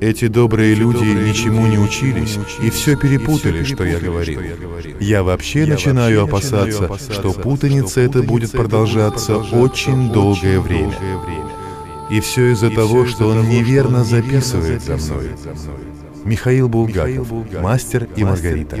Эти добрые люди ничему не учились и все перепутали, что я говорил. Я вообще начинаю опасаться, что путаница это будет продолжаться очень долгое время. И все из-за того, что он неверно записывает за мной. Михаил Булгаков, мастер и Маргарита.